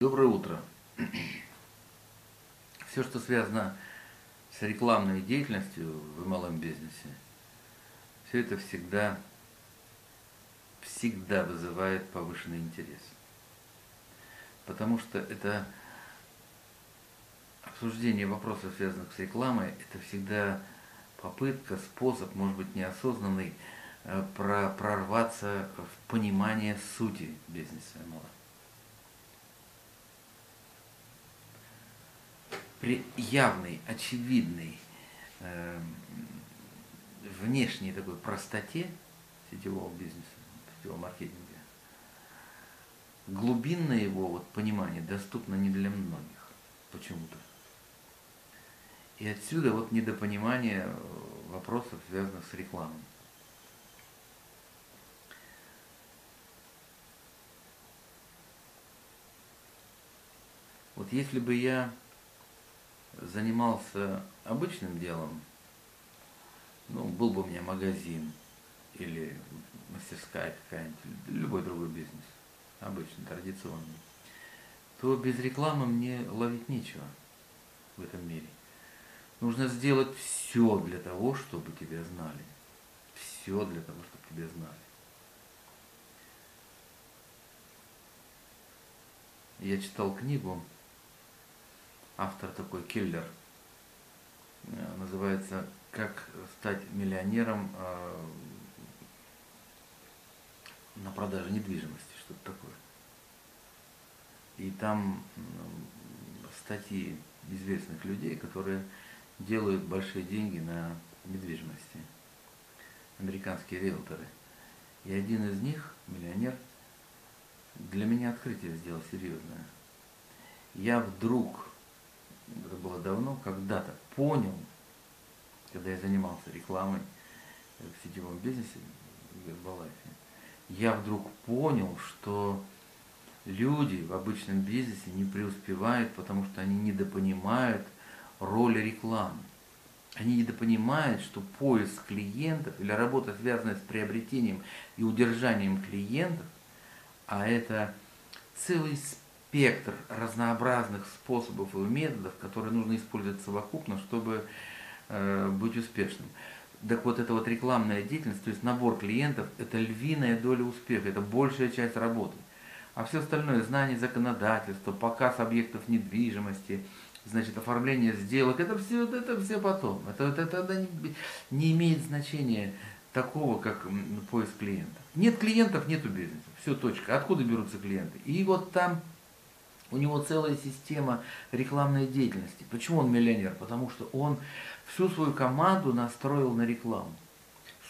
Доброе утро. Все, что связано с рекламной деятельностью в малом бизнесе, все это всегда, всегда вызывает повышенный интерес. Потому что это обсуждение вопросов, связанных с рекламой, это всегда попытка, способ, может быть, неосознанный, э, прорваться в понимание сути бизнеса МЛМ. Явной, очевидной, э, внешней такой простоте сетевого бизнеса, сетевого маркетинга, глубинное его вот понимание доступно не для многих почему-то. И отсюда вот недопонимание вопросов, связанных с рекламой. Вот если бы я занимался обычным делом, ну, был бы у меня магазин или мастерская какая-нибудь, любой другой бизнес, обычный, традиционный, то без рекламы мне ловить нечего в этом мире. Нужно сделать все для того, чтобы тебя знали. Все для того, чтобы тебя знали. Я читал книгу автор такой киллер. Э, называется «Как стать миллионером э, на продаже недвижимости», что-то такое. И там статьи известных людей, которые делают большие деньги на недвижимости. Американские риэлторы. И один из них, миллионер, для меня открытие сделал серьезное. Я вдруг это было давно, когда-то понял, когда я занимался рекламой в сетевом бизнесе в Гербалайфе, я вдруг понял, что люди в обычном бизнесе не преуспевают, потому что они недопонимают роли рекламы. Они недопонимают, что поиск клиентов или работа, связанная с приобретением и удержанием клиентов, а это целый спектр разнообразных способов и методов, которые нужно использовать совокупно, чтобы э, быть успешным. Так вот, эта вот рекламная деятельность, то есть набор клиентов, это львиная доля успеха, это большая часть работы. А все остальное, знание законодательства, показ объектов недвижимости, значит, оформление сделок, это все, это все потом. Это, это, это не имеет значения такого, как поиск клиентов. Нет клиентов, нету бизнеса. Все, точка. Откуда берутся клиенты? И вот там у него целая система рекламной деятельности. Почему он миллионер? Потому что он всю свою команду настроил на рекламу.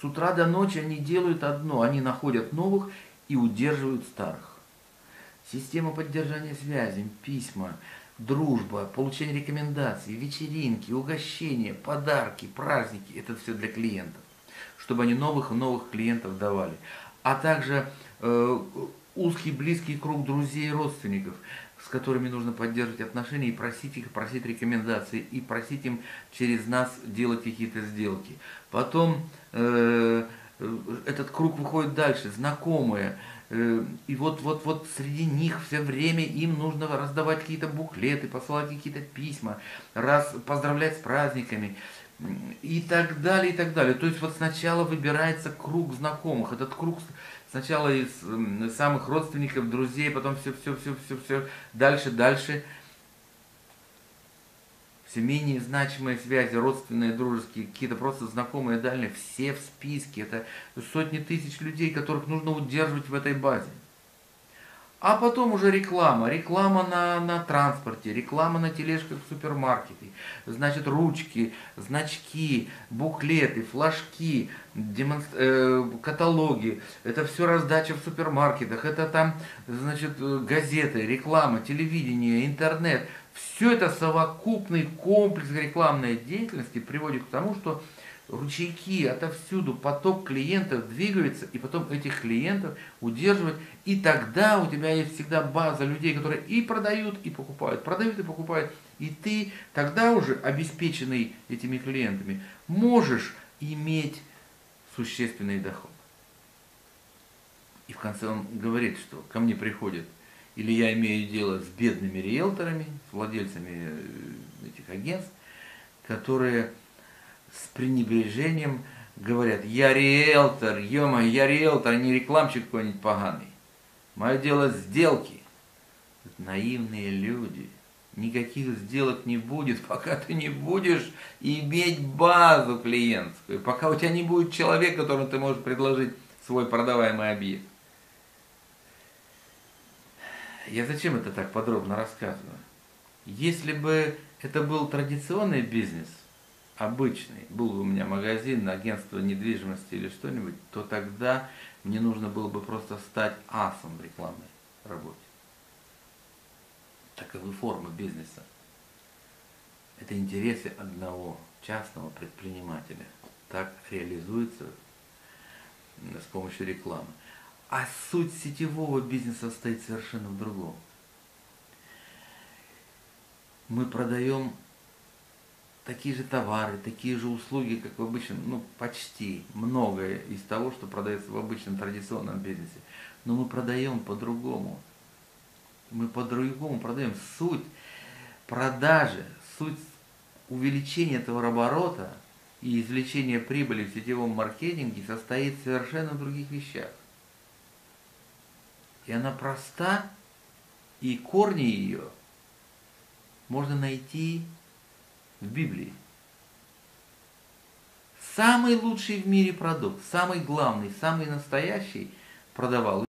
С утра до ночи они делают одно. Они находят новых и удерживают старых. Система поддержания связи, письма, дружба, получение рекомендаций, вечеринки, угощения, подарки, праздники. Это все для клиентов. Чтобы они новых и новых клиентов давали. А также э, узкий близкий круг друзей и родственников – с которыми нужно поддерживать отношения и просить их, просить рекомендации, и просить им через нас делать какие-то сделки. Потом э, этот круг выходит дальше, знакомые, э, и вот, вот, вот среди них все время им нужно раздавать какие-то буклеты, посылать какие-то письма, раз поздравлять с праздниками и так далее, и так далее. То есть вот сначала выбирается круг знакомых. Этот круг сначала из самых родственников, друзей, потом все, все, все, все, все, дальше, дальше. Все менее значимые связи, родственные, дружеские, какие-то просто знакомые, дальние, все в списке. Это сотни тысяч людей, которых нужно удерживать в этой базе. А потом уже реклама. Реклама на, на транспорте, реклама на тележках в супермаркете. Значит, ручки, значки, буклеты, флажки, демонстр... э, каталоги. Это все раздача в супермаркетах. Это там, значит, газеты, реклама, телевидение, интернет. Все это совокупный комплекс рекламной деятельности приводит к тому, что ручейки отовсюду, поток клиентов двигается, и потом этих клиентов удерживать. И тогда у тебя есть всегда база людей, которые и продают, и покупают, продают и покупают. И ты тогда уже, обеспеченный этими клиентами, можешь иметь существенный доход. И в конце он говорит, что ко мне приходят или я имею дело с бедными риэлторами, с владельцами э, этих агентств, которые с пренебрежением говорят, я риэлтор, ё я риэлтор, а не рекламщик какой-нибудь поганый. Мое дело сделки. Это наивные люди. Никаких сделок не будет, пока ты не будешь иметь базу клиентскую, пока у тебя не будет человека, которому ты можешь предложить свой продаваемый объект. Я зачем это так подробно рассказываю? Если бы это был традиционный бизнес, обычный, был бы у меня магазин, агентство недвижимости или что-нибудь, то тогда мне нужно было бы просто стать асом в рекламной работе. Таковы формы бизнеса. Это интересы одного частного предпринимателя. Так реализуется с помощью рекламы. А суть сетевого бизнеса стоит совершенно в другом. Мы продаем такие же товары, такие же услуги, как в обычном, ну почти многое из того, что продается в обычном традиционном бизнесе. Но мы продаем по-другому. Мы по-другому продаем. Суть продажи, суть увеличения товарооборота и извлечения прибыли в сетевом маркетинге состоит в совершенно других вещах. И она проста, и корни ее можно найти в Библии. Самый лучший в мире продукт, самый главный, самый настоящий продавал